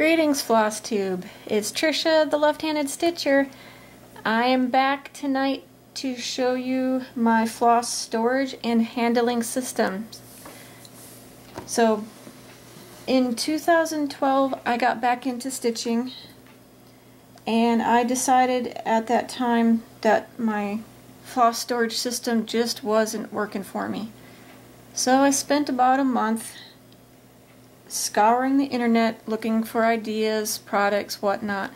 Greetings Floss Tube. It's Tricia the Left-Handed Stitcher. I am back tonight to show you my floss storage and handling system. So in 2012 I got back into stitching and I decided at that time that my floss storage system just wasn't working for me. So I spent about a month scouring the internet looking for ideas, products, whatnot.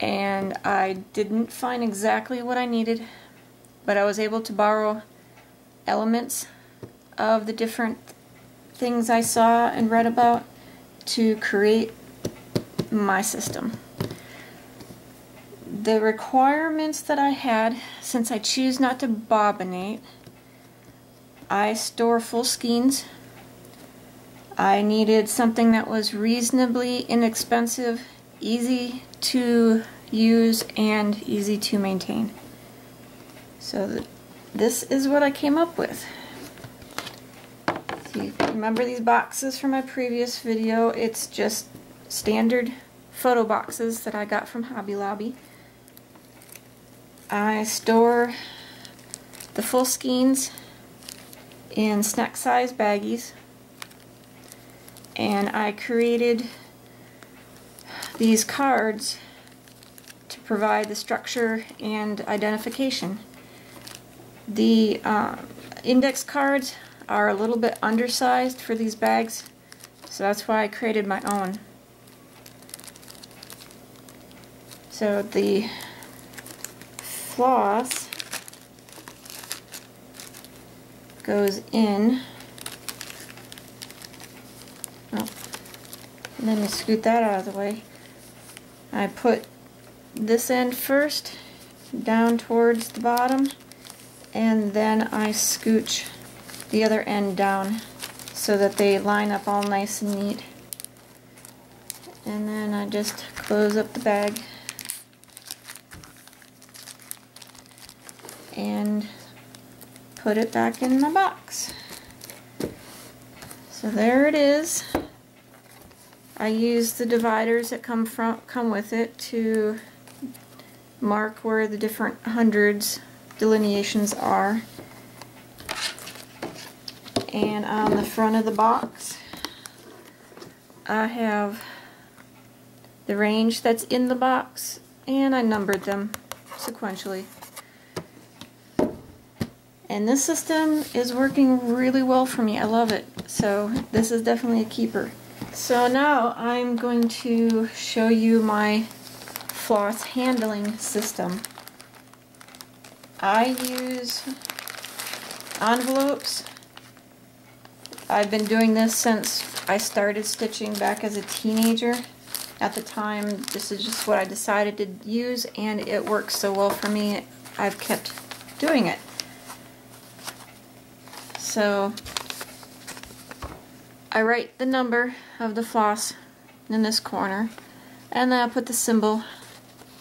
And I didn't find exactly what I needed, but I was able to borrow elements of the different things I saw and read about to create my system. The requirements that I had, since I choose not to bobbinate, I store full skeins I needed something that was reasonably inexpensive, easy to use, and easy to maintain. So th this is what I came up with. So you remember these boxes from my previous video. It's just standard photo boxes that I got from Hobby Lobby. I store the full skeins in snack size baggies and I created these cards to provide the structure and identification. The uh, index cards are a little bit undersized for these bags, so that's why I created my own. So the floss goes in let me scoot that out of the way. I put this end first down towards the bottom and then I scooch the other end down so that they line up all nice and neat. And then I just close up the bag and put it back in the box. So there it is. I use the dividers that come from come with it to mark where the different hundreds delineations are. And on the front of the box I have the range that's in the box and I numbered them sequentially. And this system is working really well for me. I love it. So this is definitely a keeper. So now I'm going to show you my floss handling system. I use envelopes. I've been doing this since I started stitching back as a teenager. At the time, this is just what I decided to use and it works so well for me, I've kept doing it. So I write the number of the floss in this corner and then I put the symbol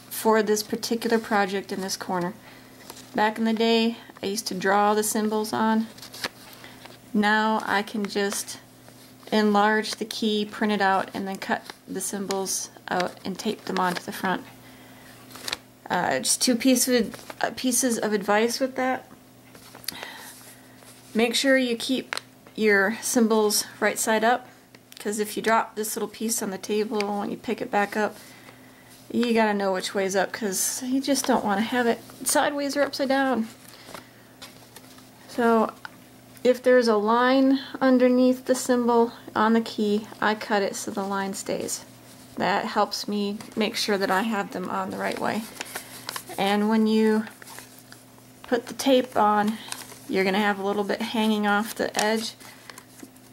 for this particular project in this corner. Back in the day I used to draw the symbols on. Now I can just enlarge the key, print it out, and then cut the symbols out and tape them onto the front. Uh, just two piece of, uh, pieces of advice with that. Make sure you keep your symbols right side up because if you drop this little piece on the table and you pick it back up you gotta know which way's up because you just don't want to have it sideways or upside down. So if there's a line underneath the symbol on the key I cut it so the line stays. That helps me make sure that I have them on the right way. And when you put the tape on you're going to have a little bit hanging off the edge.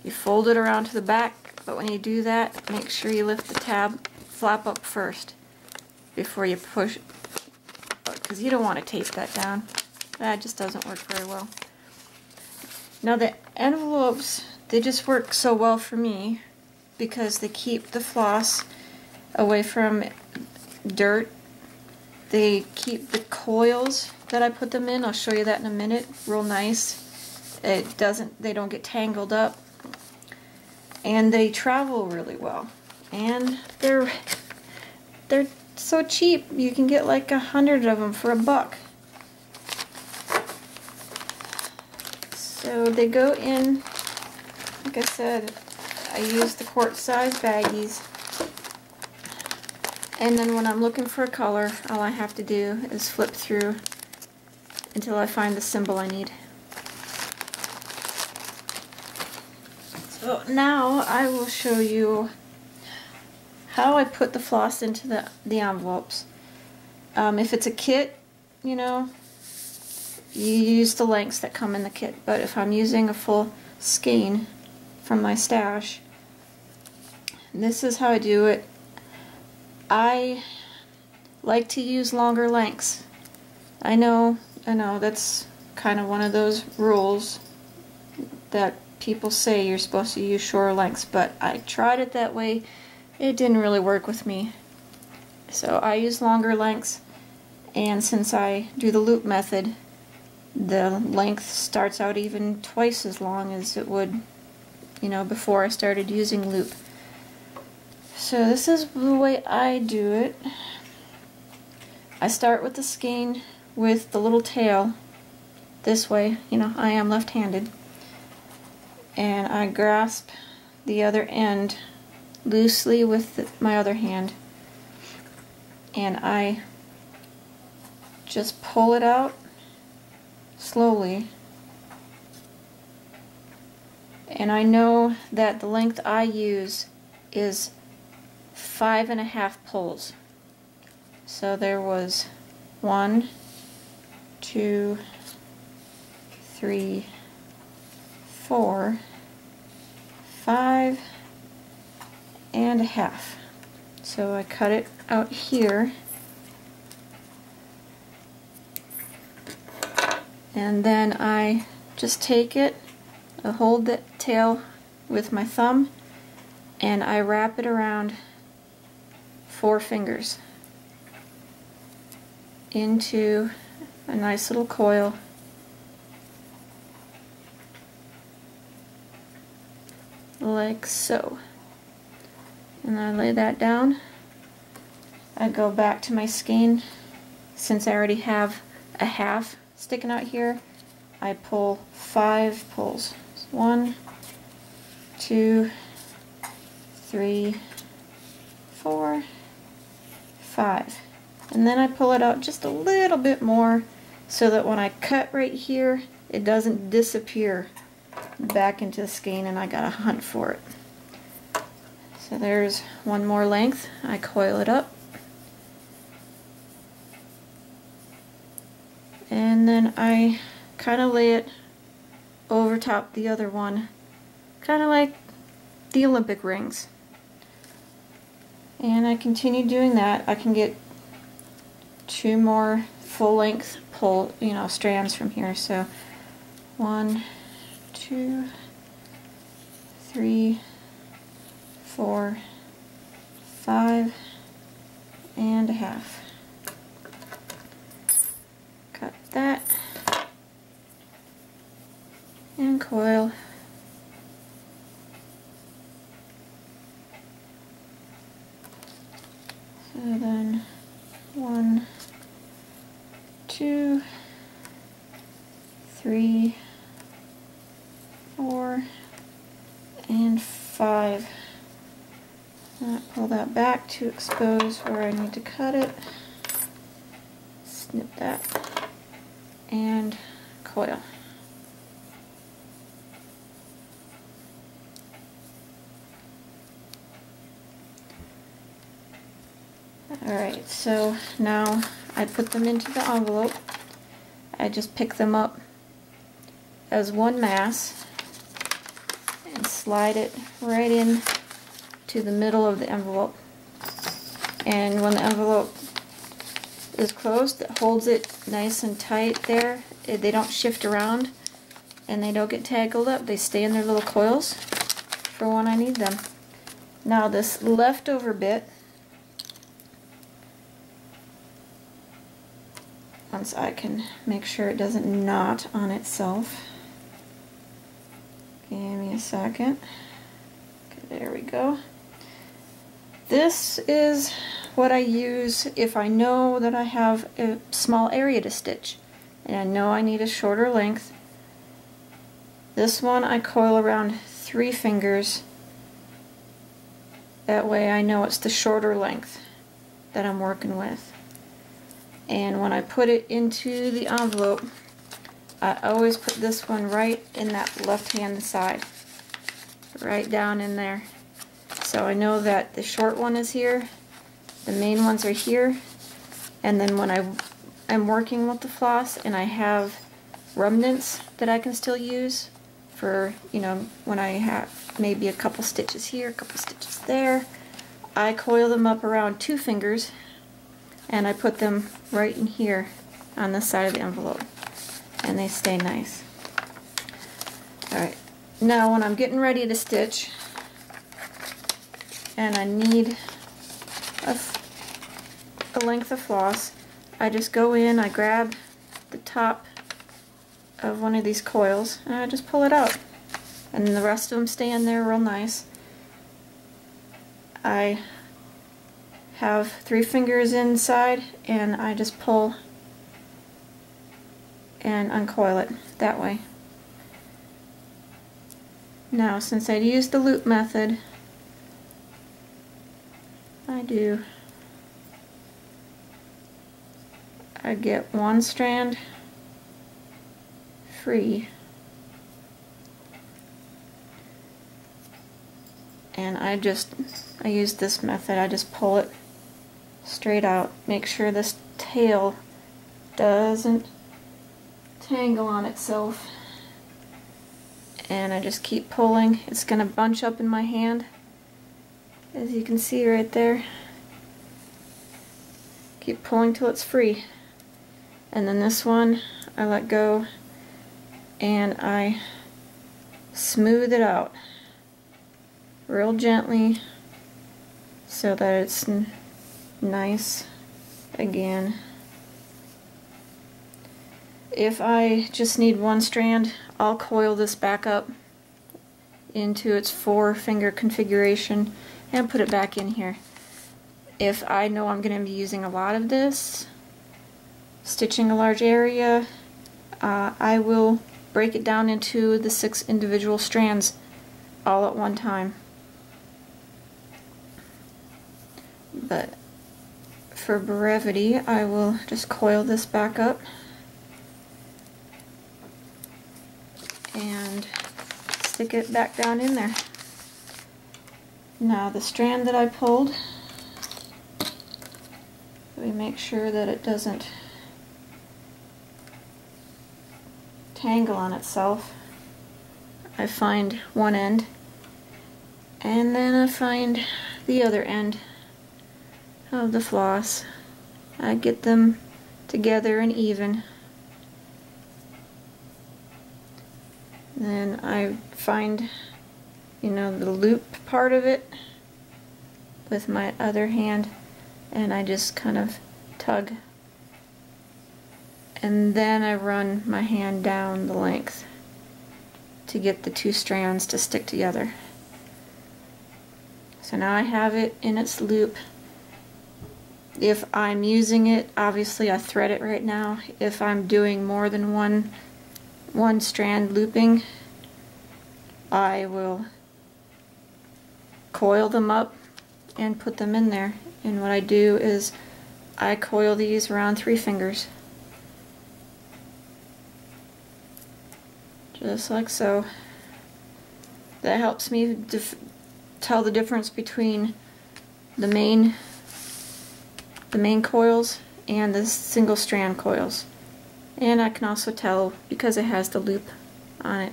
You fold it around to the back, but when you do that, make sure you lift the tab flap up first before you push, because you don't want to tape that down. That just doesn't work very well. Now the envelopes, they just work so well for me because they keep the floss away from dirt. They keep the coils that I put them in. I'll show you that in a minute. Real nice. It doesn't, they don't get tangled up. And they travel really well. and they're they're so cheap. You can get like a hundred of them for a buck. So they go in, like I said, I use the quart size baggies. And then when I'm looking for a color, all I have to do is flip through until I find the symbol I need. So now I will show you how I put the floss into the, the envelopes. Um, if it's a kit, you know, you use the lengths that come in the kit. But if I'm using a full skein from my stash, this is how I do it. I like to use longer lengths. I know, I know, that's kind of one of those rules that people say you're supposed to use shorter lengths, but I tried it that way. It didn't really work with me. So I use longer lengths, and since I do the loop method, the length starts out even twice as long as it would, you know, before I started using loop. So this is the way I do it. I start with the skein with the little tail this way, you know, I am left-handed. And I grasp the other end loosely with the, my other hand. And I just pull it out slowly. And I know that the length I use is five and a half pulls. So there was one two three four, five, and a half. So I cut it out here. And then I just take it, I hold the tail with my thumb, and I wrap it around four fingers into a nice little coil like so. And I lay that down. I go back to my skein. Since I already have a half sticking out here, I pull five pulls. One, two, three, four, five. And then I pull it out just a little bit more so that when I cut right here, it doesn't disappear back into the skein and I gotta hunt for it. So there's one more length. I coil it up. And then I kind of lay it over top the other one. Kind of like the Olympic rings. And I continue doing that. I can get two more full length pull, you know, strands from here. So one, two, three, four, five, and a half. Cut that and coil. So then one, two, three, four, and five. Pull that back to expose where I need to cut it. Snip that and coil. Alright, so now I put them into the envelope. I just pick them up as one mass and slide it right in to the middle of the envelope. And when the envelope is closed, it holds it nice and tight there. Eh, they don't shift around and they don't get tangled up. They stay in their little coils for when I need them. Now this leftover bit, once I can make sure it doesn't knot on itself, Give me a second. Okay, there we go. This is what I use if I know that I have a small area to stitch and I know I need a shorter length. This one I coil around three fingers. That way I know it's the shorter length that I'm working with. And when I put it into the envelope, I always put this one right in that left hand side. Right down in there. So I know that the short one is here, the main ones are here, and then when I am working with the floss and I have remnants that I can still use for, you know, when I have maybe a couple stitches here, a couple stitches there, I coil them up around two fingers and I put them right in here on the side of the envelope and they stay nice. Alright, now when I'm getting ready to stitch and I need a, a length of floss, I just go in, I grab the top of one of these coils and I just pull it out and the rest of them stay in there real nice. I have three fingers inside and I just pull and uncoil it that way. Now since I used the loop method I do I get one strand free and I just I use this method I just pull it straight out. Make sure this tail doesn't tangle on itself. And I just keep pulling. It's going to bunch up in my hand, as you can see right there. Keep pulling till it's free. And then this one, I let go and I smooth it out real gently so that it's nice again. If I just need one strand, I'll coil this back up into its four finger configuration and put it back in here. If I know I'm going to be using a lot of this, stitching a large area, uh, I will break it down into the six individual strands all at one time. But for brevity, I will just coil this back up and stick it back down in there. Now the strand that I pulled, we make sure that it doesn't tangle on itself. I find one end and then I find the other end of the floss. I get them together and even. Then I find, you know, the loop part of it with my other hand and I just kind of tug. And then I run my hand down the length to get the two strands to stick together. So now I have it in its loop if I'm using it, obviously I thread it right now. If I'm doing more than one, one strand looping, I will coil them up and put them in there. And what I do is I coil these around three fingers. Just like so. That helps me tell the difference between the main the main coils and the single strand coils. And I can also tell because it has the loop on it.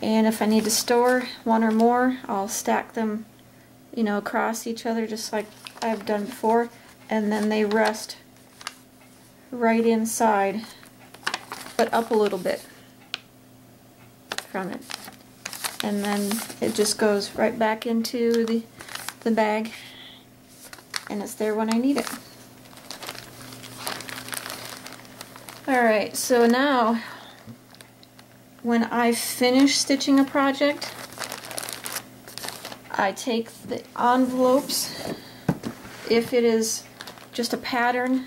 And if I need to store one or more, I'll stack them, you know, across each other just like I've done before. And then they rest right inside, but up a little bit from it. And then it just goes right back into the, the bag and it's there when I need it. Alright, so now when I finish stitching a project, I take the envelopes, if it is just a pattern,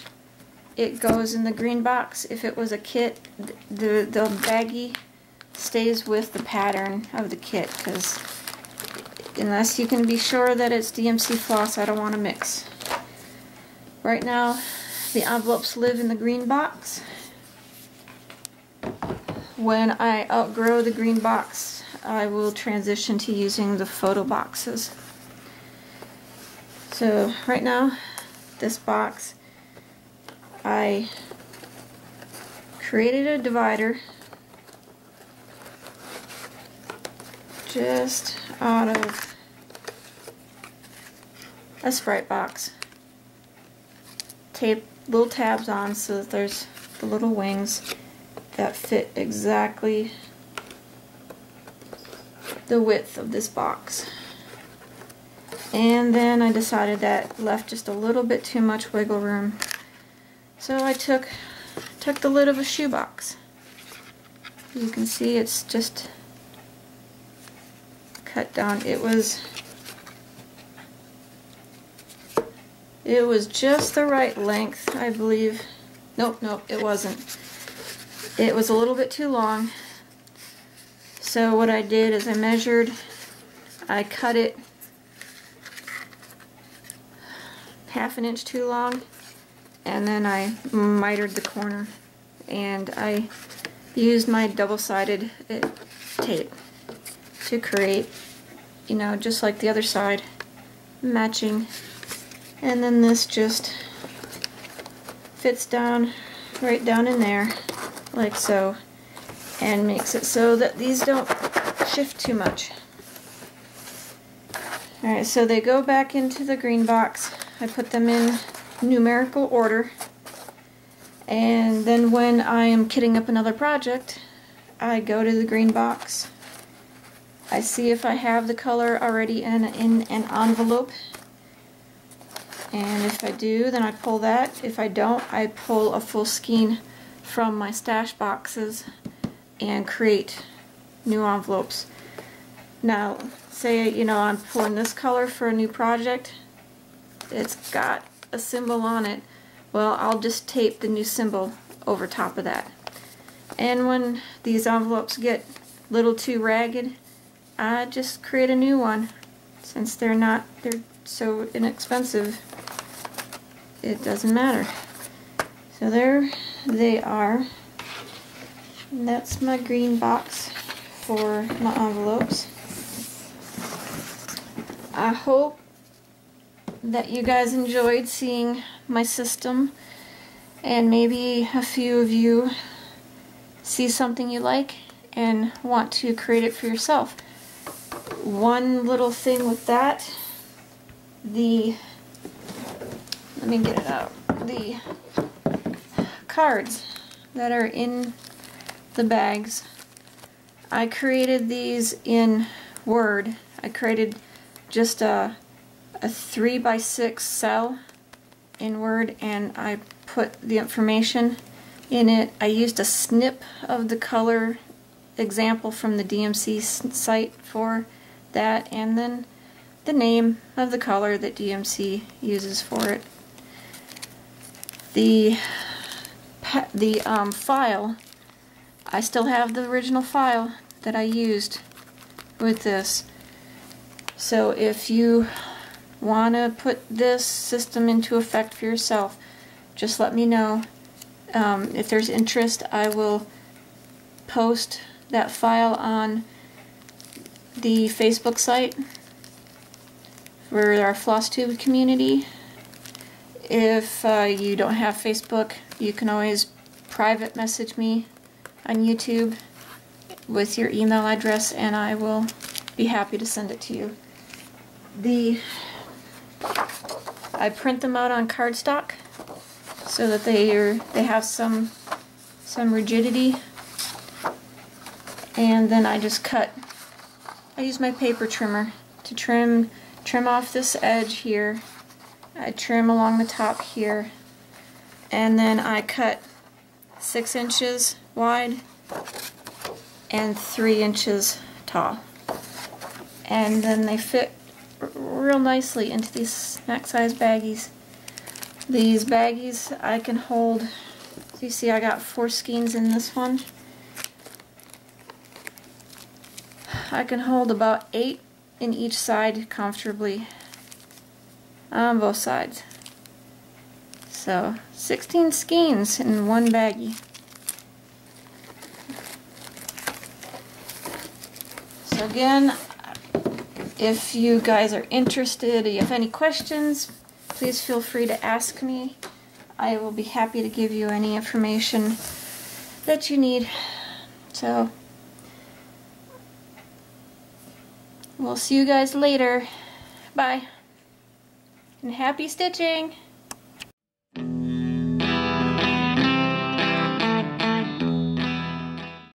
it goes in the green box. If it was a kit, the, the baggie stays with the pattern of the kit because unless you can be sure that it's DMC floss, I don't want to mix. Right now, the envelopes live in the green box. When I outgrow the green box, I will transition to using the photo boxes. So right now, this box, I created a divider just out of a Sprite box. Tape little tabs on so that there's the little wings that fit exactly the width of this box. And then I decided that left just a little bit too much wiggle room. So I took took the lid of a shoebox. You can see it's just cut down. It was it was just the right length, I believe. Nope, nope, it wasn't. It was a little bit too long. So what I did is I measured, I cut it half an inch too long, and then I mitered the corner. And I used my double-sided uh, tape to create you know, just like the other side, matching. And then this just fits down right down in there, like so, and makes it so that these don't shift too much. Alright, so they go back into the green box. I put them in numerical order. And then when I am kitting up another project, I go to the green box I see if I have the color already in, in an envelope. And if I do, then I pull that. If I don't, I pull a full skein from my stash boxes and create new envelopes. Now, say, you know, I'm pulling this color for a new project. It's got a symbol on it. Well, I'll just tape the new symbol over top of that. And when these envelopes get a little too ragged, I just create a new one since they're not they're so inexpensive it doesn't matter. So there they are. And that's my green box for my envelopes. I hope that you guys enjoyed seeing my system and maybe a few of you see something you like and want to create it for yourself. One little thing with that, the, let me get it out, the cards that are in the bags, I created these in Word. I created just a, a 3 by 6 cell in Word and I put the information in it. I used a snip of the color example from the DMC site for that and then the name of the color that DMC uses for it. The the um, file, I still have the original file that I used with this. So if you want to put this system into effect for yourself, just let me know. Um, if there's interest, I will post that file on the Facebook site for our FlossTube community. If uh, you don't have Facebook, you can always private message me on YouTube with your email address and I will be happy to send it to you. The I print them out on cardstock so that they are they have some some rigidity and then I just cut I use my paper trimmer to trim trim off this edge here. I trim along the top here and then I cut six inches wide and three inches tall and then they fit real nicely into these snack size baggies. These baggies I can hold, you see I got four skeins in this one. I can hold about eight in each side comfortably on both sides. So 16 skeins in one baggie. So again, if you guys are interested, you have any questions, please feel free to ask me. I will be happy to give you any information that you need. So, we'll see you guys later. Bye. And happy stitching!